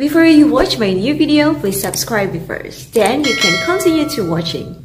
before you watch my new video, please subscribe first. Then you can continue to watching.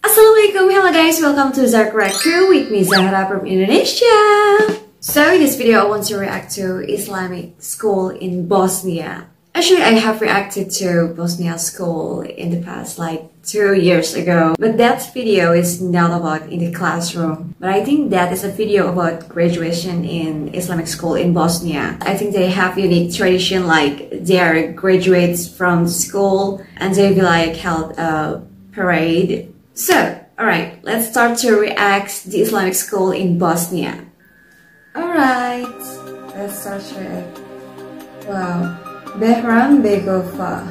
Assalamualaikum, hello guys, welcome to Zaraku Raku with me Zara from Indonesia. So in this video, I want to react to Islamic school in Bosnia. Actually, I have reacted to Bosnia school in the past like two years ago. But that video is not about in the classroom. But I think that is a video about graduation in Islamic school in Bosnia. I think they have unique tradition like they are graduates from school and they be like held a parade. So, alright, let's start to react the Islamic school in Bosnia. Alright, let's start to react. Wow. Behram Begova.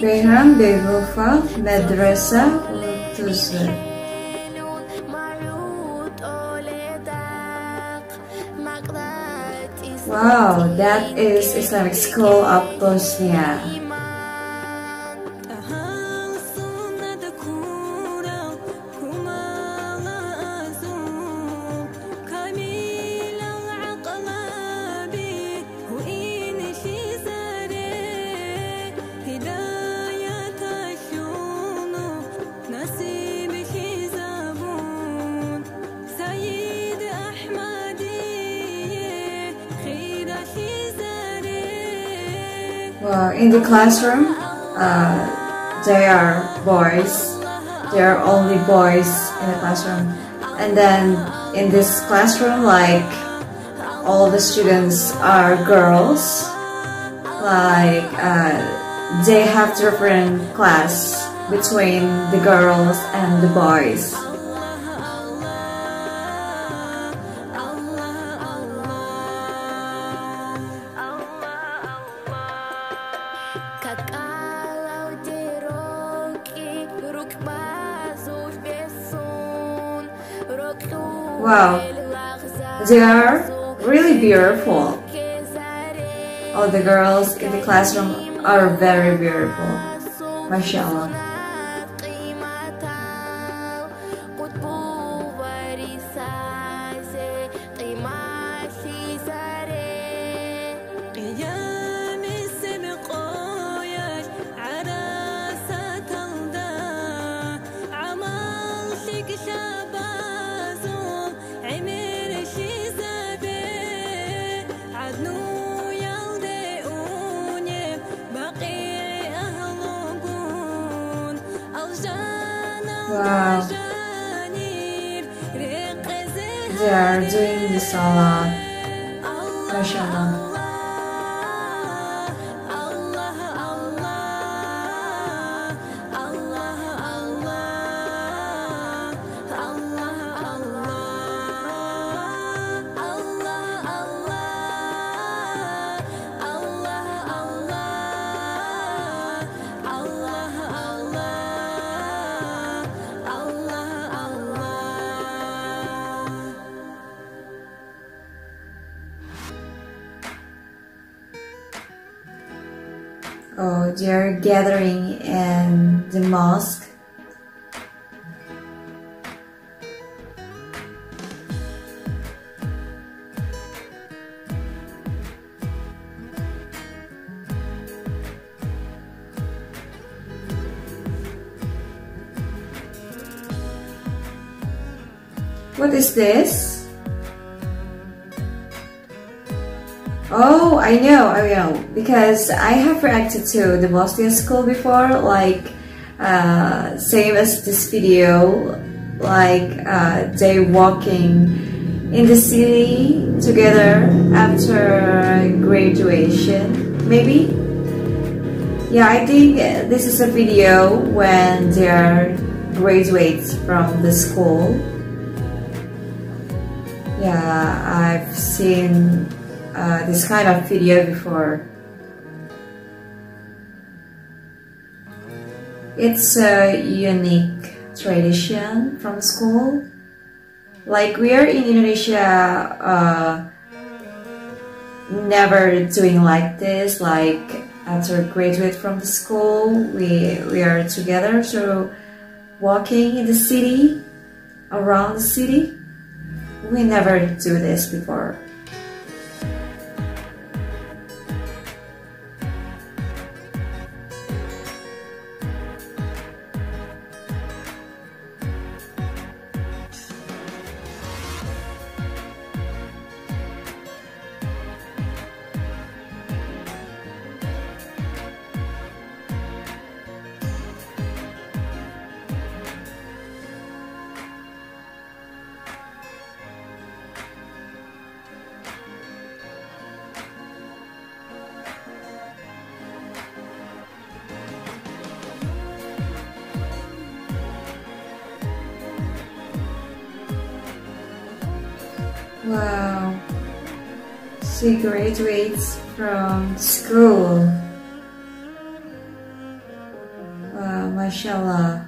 Behram Begova Madrasa Tuzla. Wow, that is Islamic School of Bosnia. Well, in the classroom, uh, there are boys. There are only boys in the classroom. And then in this classroom, like, all the students are girls. Like, uh, they have different class between the girls and the boys. Wow, they are really beautiful. All the girls in the classroom are very beautiful. MashaAllah. Wow. They are doing the salat. MashaAllah. Oh, they're gathering in the mosque. What is this? Oh, I know, I know, because I have reacted to the Bosnia school before, like, uh, same as this video, like, uh, they walking in the city together after graduation, maybe? Yeah, I think this is a video when they're graduates from the school. Yeah, I've seen uh, this kind of video before. It's a unique tradition from school. Like we are in Indonesia, uh, never doing like this. Like after graduate from the school, we we are together. So walking in the city, around the city, we never do this before. Wow. She graduates from school. Wow, mashallah.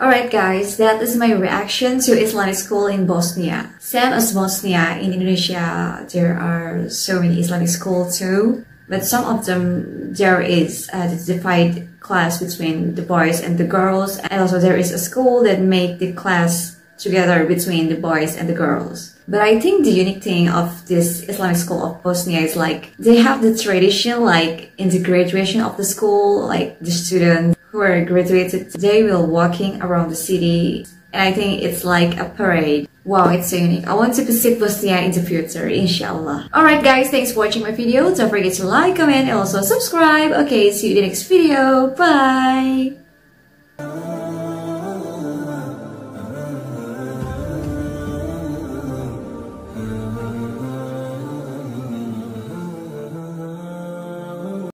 Alright guys, that is my reaction to Islamic school in Bosnia. Same as Bosnia, in Indonesia there are so many Islamic schools too. But some of them, there is a divided class between the boys and the girls. And also there is a school that make the class together between the boys and the girls. But I think the unique thing of this Islamic school of Bosnia is like they have the tradition like in the graduation of the school, like the students who are graduated, they will walking around the city. And I think it's like a parade. Wow, it's so unique. I want to visit Bosnia in the future, inshallah. Alright guys, thanks for watching my video. Don't forget to like, comment, and also subscribe. Okay, see you in the next video. Bye!